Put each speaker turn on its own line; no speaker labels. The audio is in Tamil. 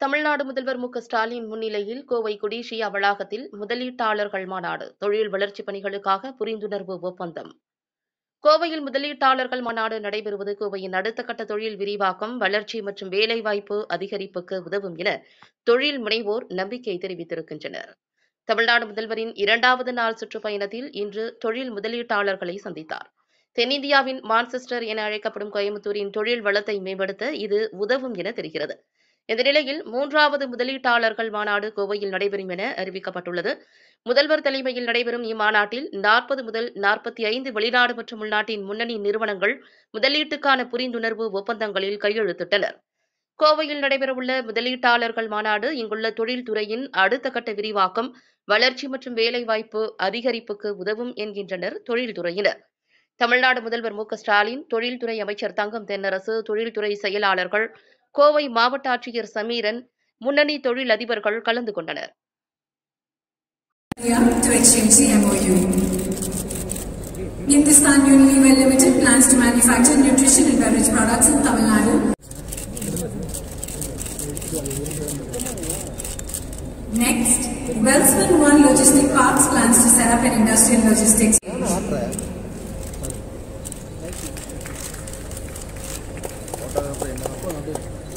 தமிழ்நாடு முதல்வர் மு ஸ்டாலின் முன்னிலையில் கோவை குடிஷியா வளாகத்தில் முதலீட்டாளர்கள் மாநாடு தொழில் வளர்ச்சிப் பணிகளுக்காக புரிந்துணர்வு ஒப்பந்தம். கோவையில் முதலீட்டாளர்கள் மாநாடு நடைபெறுவது கோவையின் அடுத்த கட்ட தொழில் விரிவாக்கம் வளர்ச்சி மற்றும் வேலைவாய்ப்பு அதிகரிப்புக்கு உதவும் என தொழில் முனைவோர் நம்பிக்கை தெரிவித்திருக்கின்றனர். தமிழ்நாடு முதல்வரின் இரண்டாவது நாள் சுற்றுப்பயணத்தில் இன்று தொழில் முதலீட்டாளர்களை சந்தித்தார். தென்னிந்தியாவின் மான்செஸ்டர் என அழைக்கப்படும் கோயம்புத்தூரின் தொழில் வளத்தை மேம்படுத்த இது உதவும் என தெரிகிறது. இந்த நிலையில் மூன்றாவது முதலீட்டாளர்கள் மாநாடு கோவையில் நடைபெறும் என அறிவிக்கப்பட்டுள்ளது. முதல்வர் தலைமையில் நடைபெறும் இம்மாநாட்டில் நாற்பது முதல் நாற்பத்தி ஐந்து வெளிநாடு மற்றும் உள்நாட்டின் முன்னணி நிறுவனங்கள் முதலீட்டுக்கான புரிந்துணர்வு ஒப்பந்தங்களில் கையெழுத்திட்டனர். கோவையில் நடைபெறவுள்ள முதலீட்டாளர்கள் மாநாடு இங்குள்ள தொழில்துறையின் அடுத்த கட்ட விரிவாக்கம் வளர்ச்சி மற்றும் வேலைவாய்ப்பு அதிகரிப்புக்கு உதவும் என்கின்றனர் தொழில்துறையினர். தமிழ்நாடு முதல்வர் மு ஸ்டாலின் தொழில்துறை அமைச்சர் தங்கம் தென்னரசு தொழில்துறை செயலாளர்கள் கோவை மாவட்ட ஆட்சியர் சமீரன் முன்னணி தொழில் அதிபர்கள் கலந்து கொண்டனர்
India to exchange the MOU. Hindustan Unilever Limited plans to manufacture nutrition and beverage products in Tamil Nadu. Next, Welspun One Logistic Parks plans to set up an industrial logistics.
Photographer என்ன